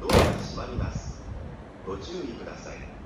ドアが閉まります。ご注意ください。